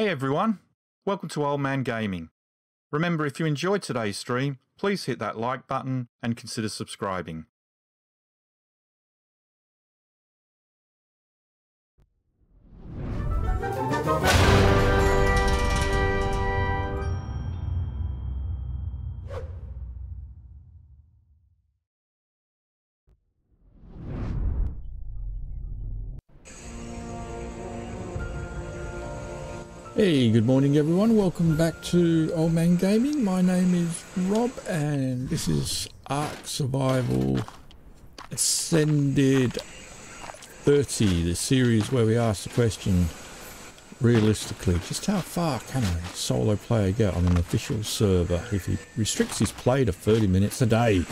Hey everyone, welcome to Old Man Gaming. Remember, if you enjoyed today's stream, please hit that like button and consider subscribing. Hey, good morning everyone. Welcome back to Old Man Gaming. My name is Rob and this is Ark Survival Ascended 30, the series where we ask the question realistically, just how far can a solo player get on an official server if he restricts his play to 30 minutes a day?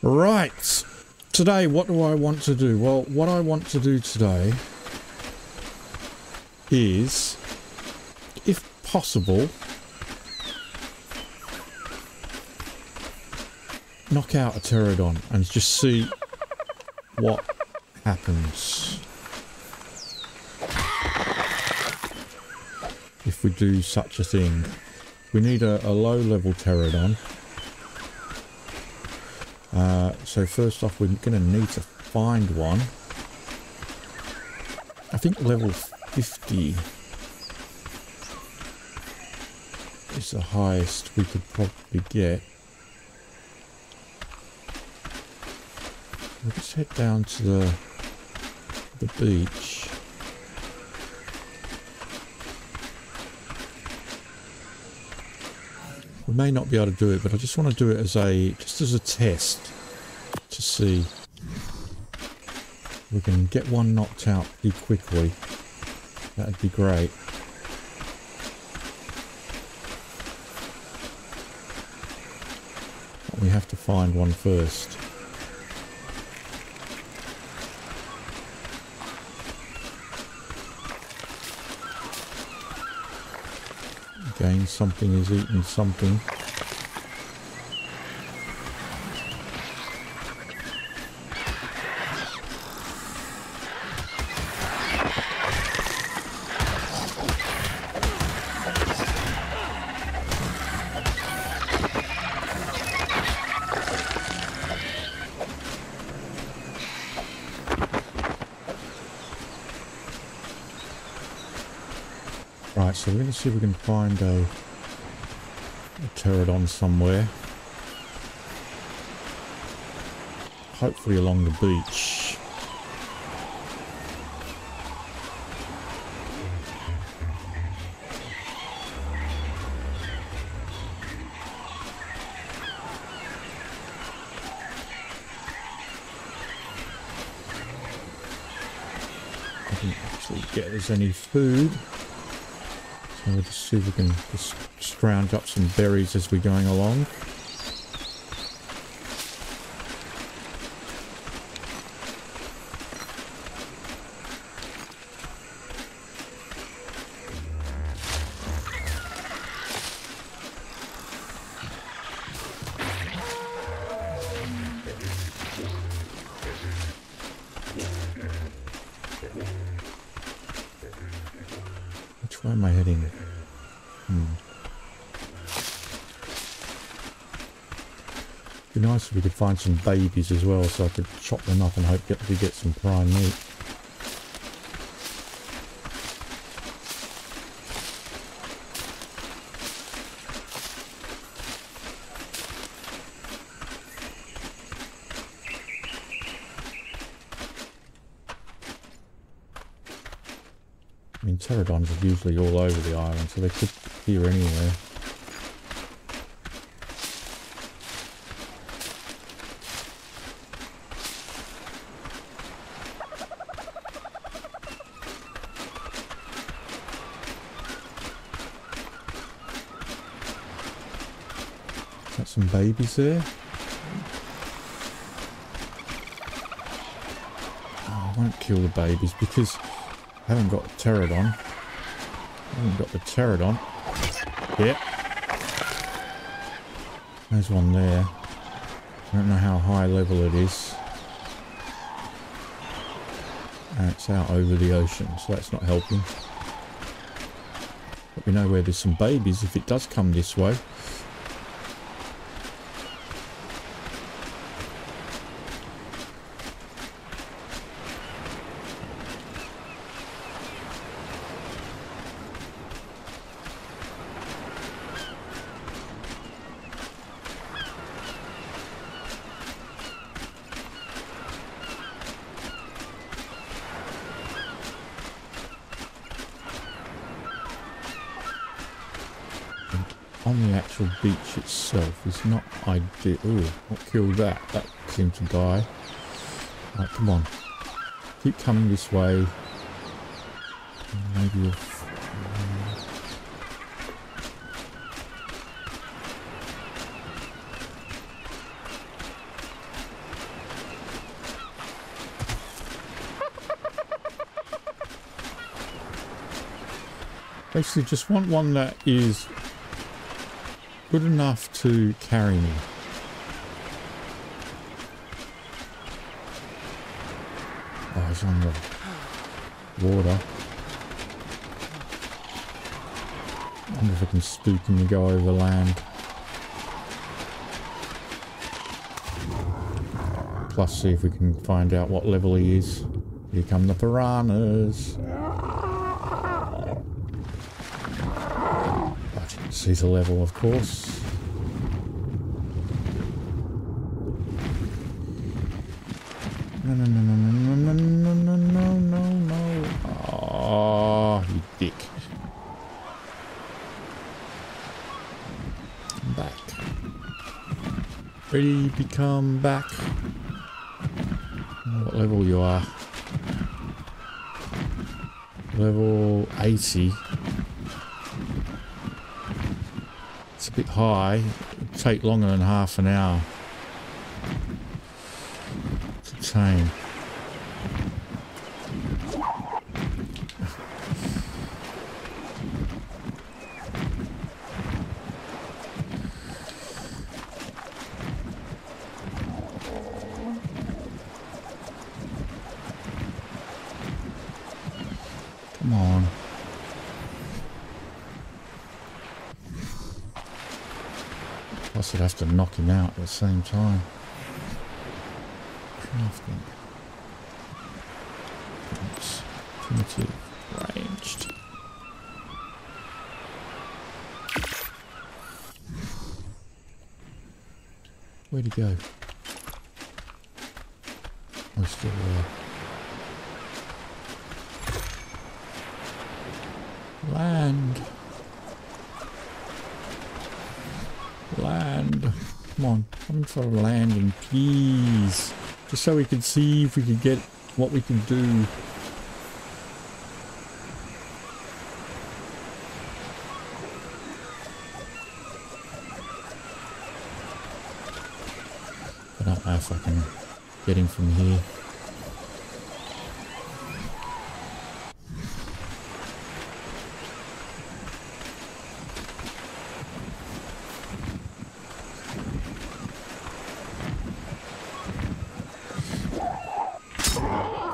Right, today what do I want to do? Well, what I want to do today is possible, knock out a pterodon and just see what happens. If we do such a thing. We need a, a low level pterodon. Uh, so first off we're going to need to find one. I think level 50 is the highest we could probably get. Let's head down to the the beach. We may not be able to do it, but I just want to do it as a just as a test to see we can get one knocked out pretty quickly. That'd be great. Have to find one first. Again, something is eating something. Find a, a pterodon somewhere. Hopefully along the beach. I didn't actually get us any food. Just see if we can just scrounge up some berries as we're going along. Be nice if we could find some babies as well so I could chop them up and hope get, we get some prime meat. I mean, pterodons are usually all over the island, so they could appear anywhere. Babies there. Oh, I won't kill the babies because I haven't got the pterodon. I haven't got the pterodon. Yep. There's one there. I don't know how high level it is. And it's out over the ocean, so that's not helping. But we know where there's some babies if it does come this way. on the actual beach itself is not ideal. Ooh, what killed that? That seemed to die. Right, come on. Keep coming this way. Maybe if... Basically just want one that is good enough to carry me. Oh, it's on the water. I wonder if I can spook him and go over land. Plus see if we can find out what level he is. Here come the piranhas. See the level, of course. No, no, no, no, no, no, no, no, no, no, no. Oh, you dick. Come back. Ready to come back. What level you are? Level 80. A bit high. It'd take longer than half an hour to tame. Plus I'd have to knock him out at the same time. Crafting. Oops. Primitive. Ranged. Where'd he go? Oh, still there. Land. Land. Come on, come for a landing, please. Just so we can see if we can get what we can do. I don't know if I can get him from here.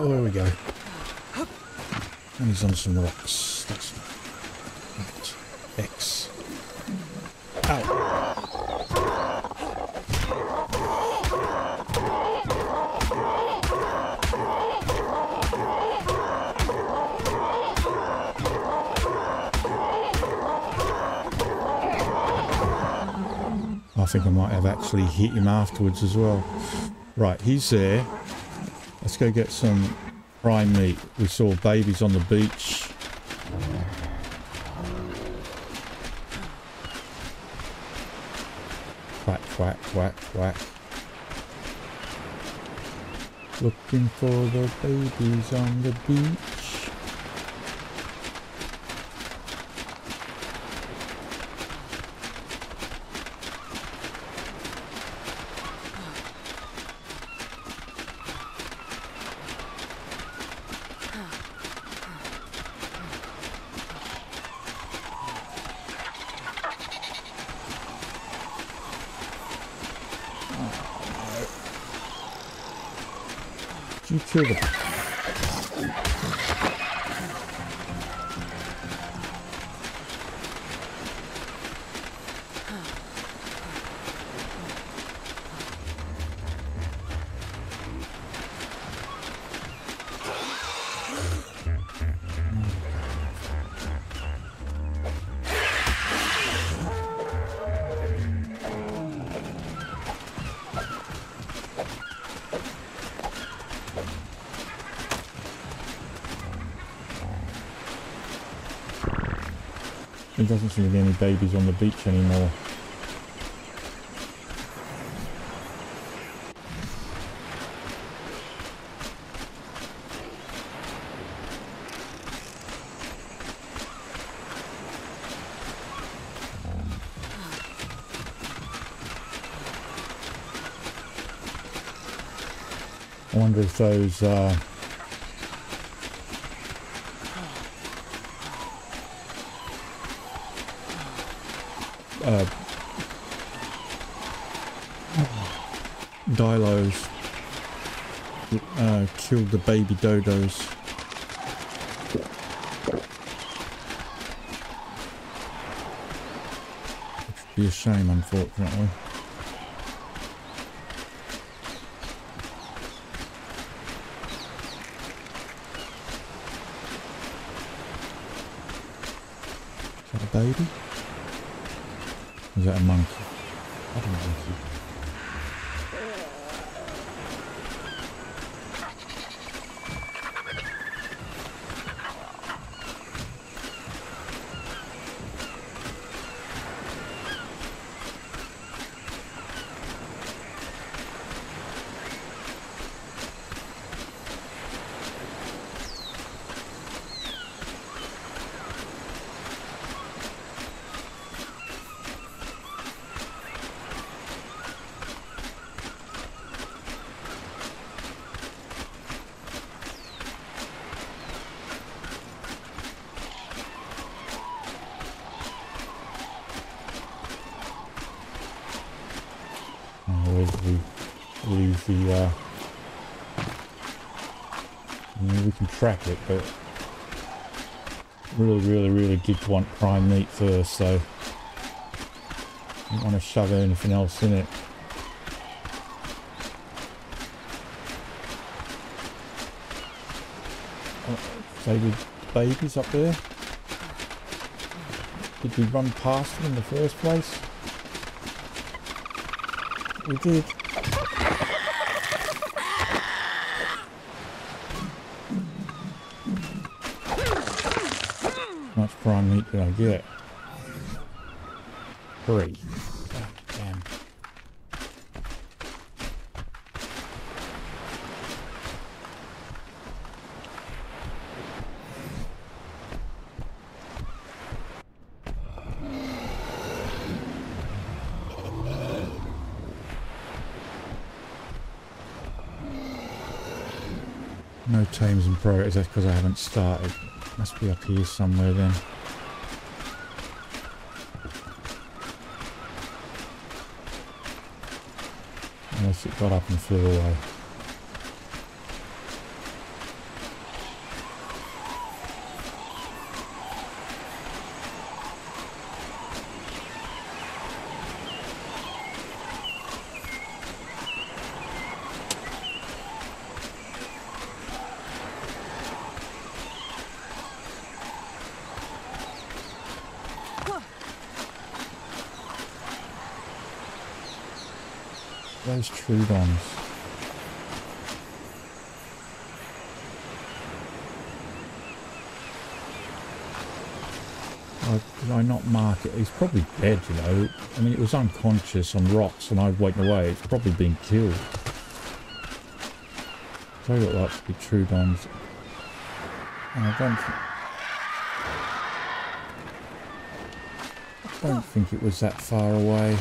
Oh, there we go. He's on some rocks. That's right. X. Ow. I think I might have actually hit him afterwards as well. Right, he's there. Let's go get some prime meat. We saw babies on the beach. Quack, quack, quack, quack. Looking for the babies on the beach. целых. Doesn't seem to be any babies on the beach anymore. I wonder if those uh, Dilos uh, killed the baby dodos. Which would be a shame, unfortunately. Is that a baby? Is that a monkey? I don't know. Oh, where's the leave the uh I mean, we can track it but really really really did want prime meat first so don't want to shove anything else in it. Uh, oh, Faded babies up there. Did we run past them in the first place? We did. How much prime meat did I get? Three. God damn. No tames in progress, that's because I haven't started. Must be up here somewhere then. It got up and flew away. Those Troodons. Why did I not mark it? He's probably dead, you know. I mean, it was unconscious on rocks and I went away. It's probably been killed. They look like to be Troodons. And I don't, thi- I don't oh. think it was that far away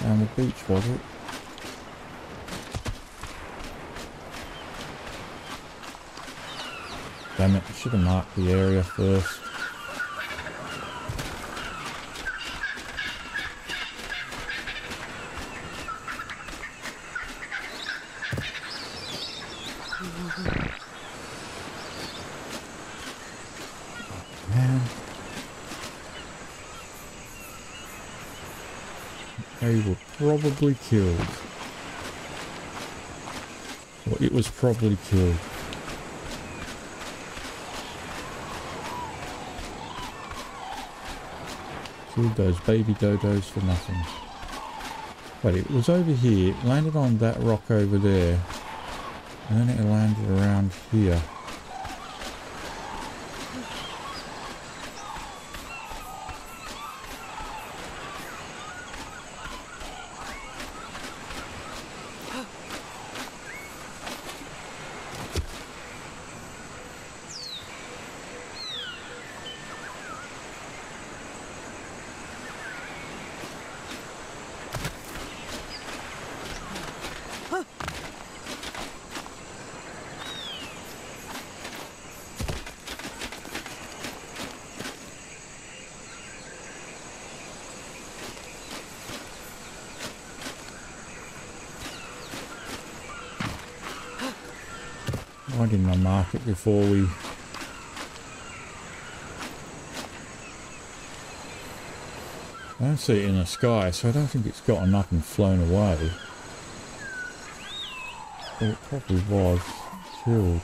down the beach, was it? Damn it, should have marked the area first. Man. They were probably killed. Well, it was probably killed. Killed those baby dodos for nothing. But it was over here, it landed on that rock over there, and then it landed around here. Why didn't I before we... I don't see it in the sky, so I don't think it's gotten up and flown away. But it probably was killed.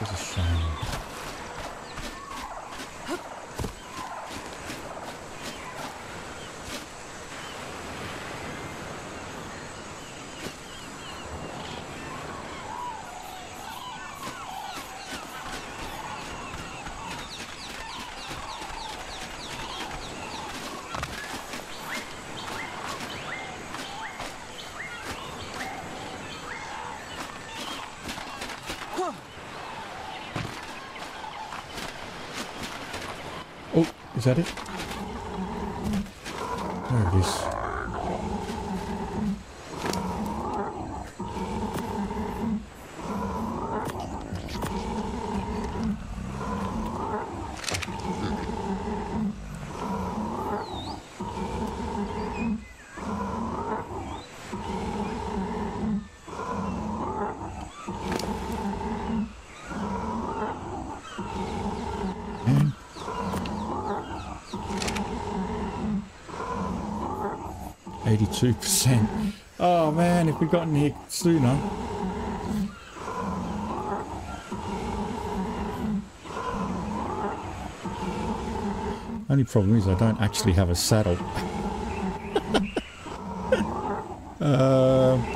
It's a shame. Oh, is that it? There it is. 82%. Oh man, if we'd gotten here sooner. Only problem is I don't actually have a saddle. uh,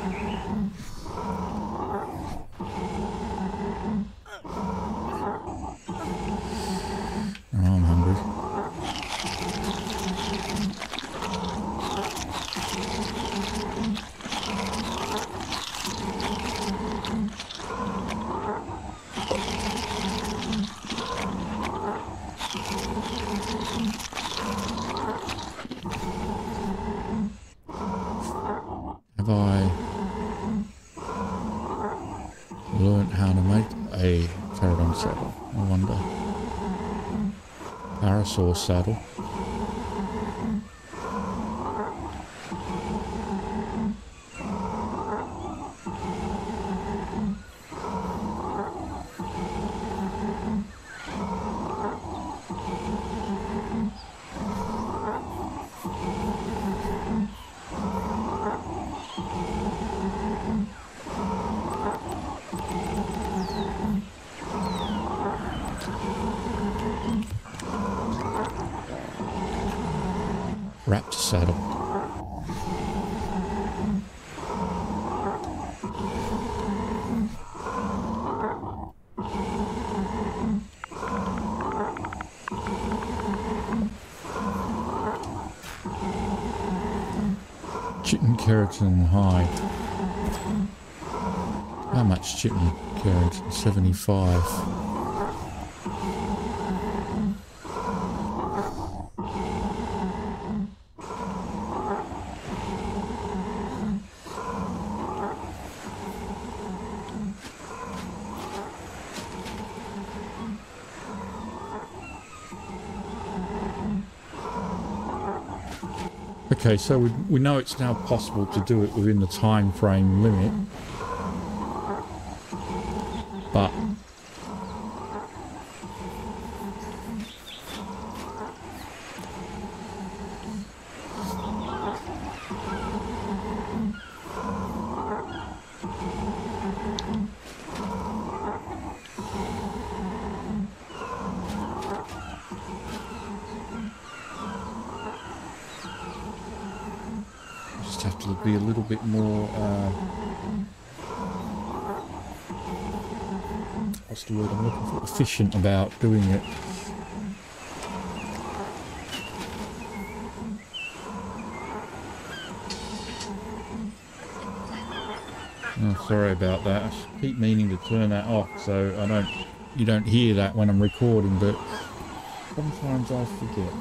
make a pterodon saddle? I wonder. Parasaur saddle. Raptor saddle. Keratin hide. How much chitin keratin? 75. Okay, so we, we know it's now possible to do it within the time frame limit. But just have to be a little bit more uh, what's the word I'm looking for efficient about doing it oh, sorry about that I keep meaning to turn that off so I don't you don't hear that when I'm recording but sometimes I forget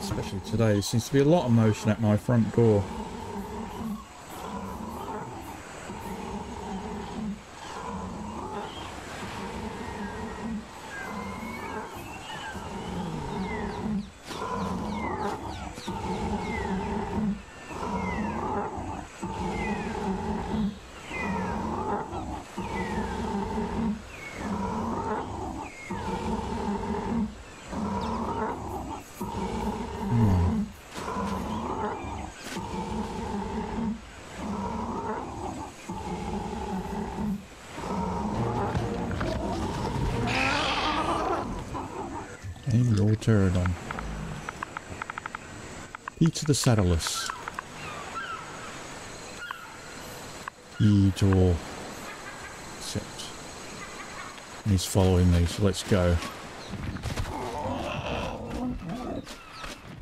especially today. There seems to be a lot of motion at my front door. Any more pterodon. Peter the Saddleless. Etor. And he's following me, so let's go.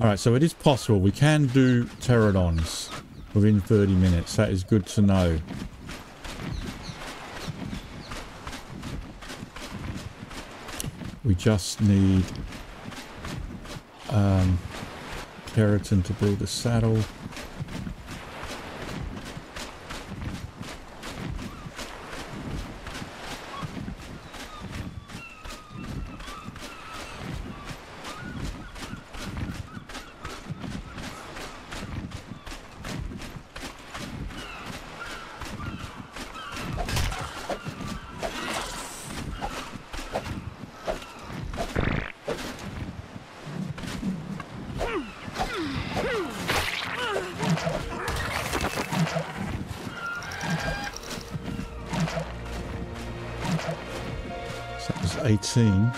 Alright, so it is possible. We can do pterodons within 30 minutes. That is good to know. We just need um, keratin to build a saddle. 18.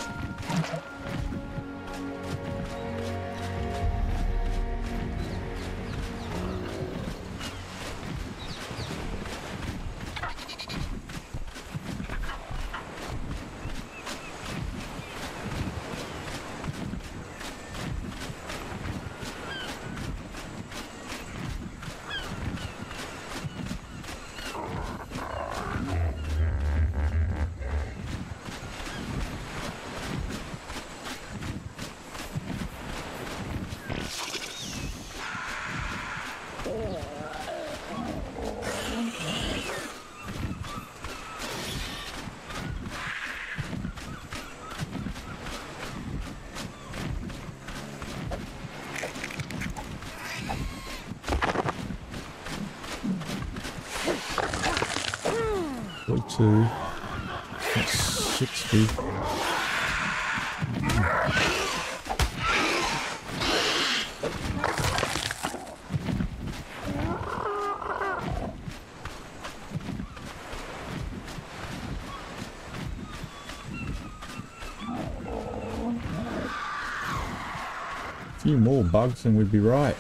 Forty-two. That's sixty. A few more bugs and we'd be right.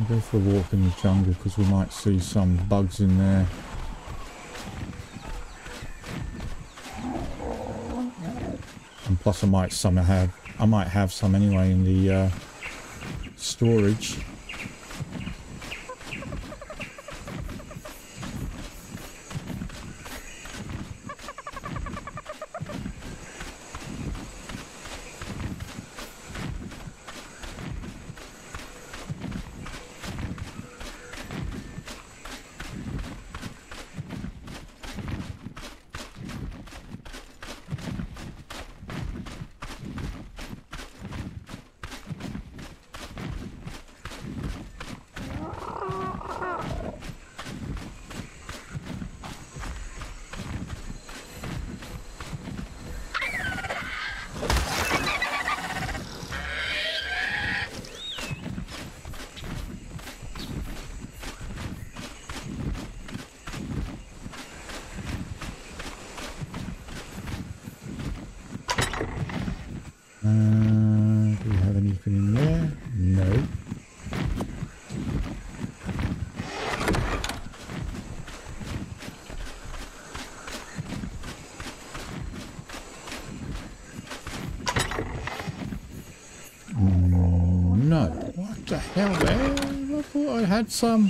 I'll go for a walk in the jungle because we might see some bugs in there. And plus I might some have I might have some anyway in the uh, storage. Uh, do we have anything in there? No. Mm, no. I thought I had some.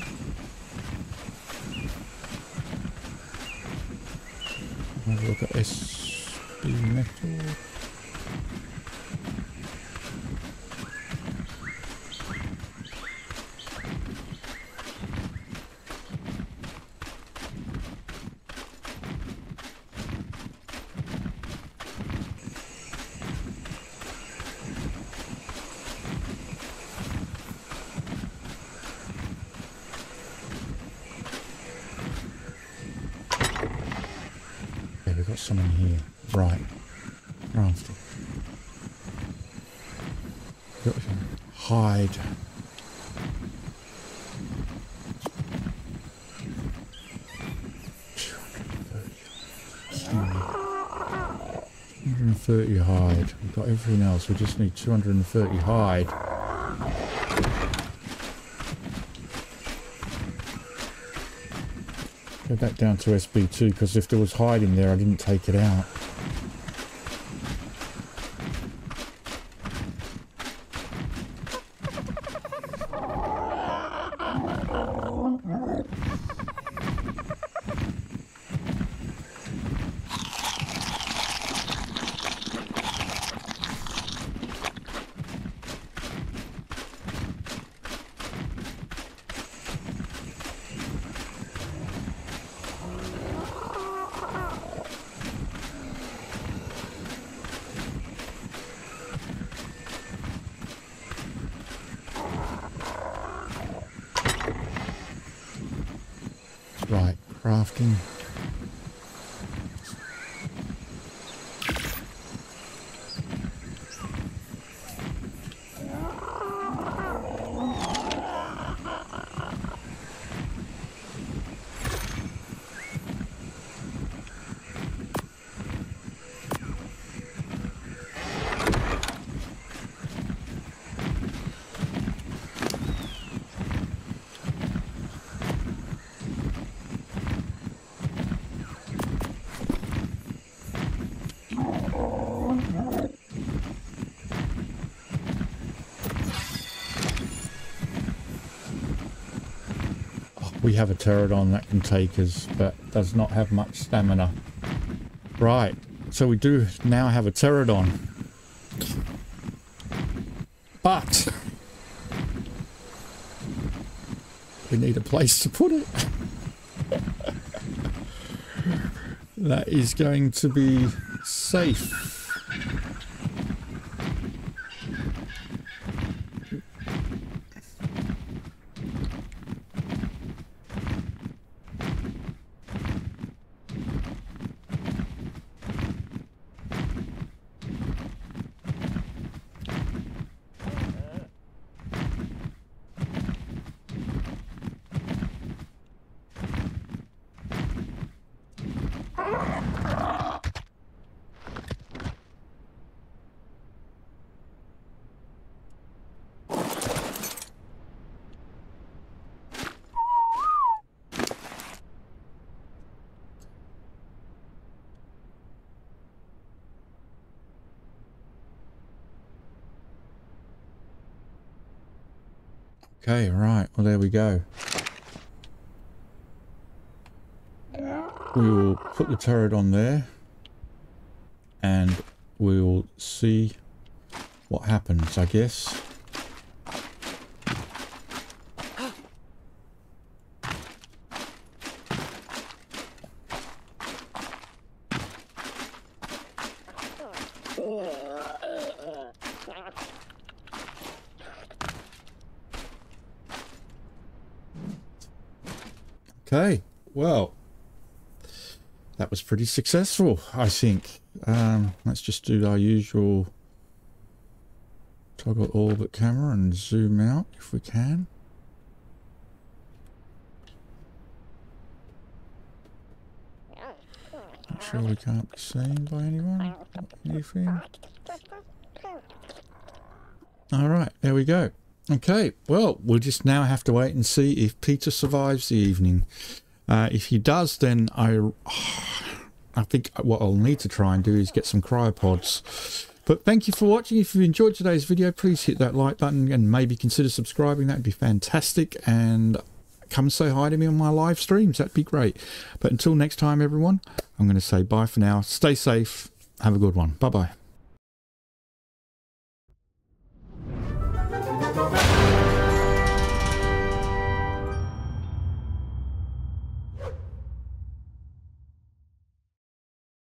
Have a look at SB metal. Okay, we've got some in here. Right. Crafting. Hide. Two hundred and thirty hide. We've got everything else. We just need two hundred and thirty hide. Go back down to SB2 because if there was hiding there, I didn't take it out. Right, We have a pterodon that can take us, but does not have much stamina. Right, so we do now have a pterodon. But we need a place to put it. that is going to be safe. Okay, right. Well, there we go. We will put the turret on there and we will see what happens, I guess. Okay, well, that was pretty successful, I think. Um, let's just do our usual toggle orbit camera and zoom out if we can. Make sure we can't be seen by anyone. Anything. Alright, there we go. Okay, well, we'll just now have to wait and see if Peter survives the evening. Uh, if he does, then I, I think what I'll need to try and do is get some cryopods. But thank you for watching. If you enjoyed today's video, please hit that like button and maybe consider subscribing. That'd be fantastic. And come say hi to me on my live streams. That'd be great. But until next time, everyone, I'm going to say bye for now. Stay safe. Have a good one. Bye-bye.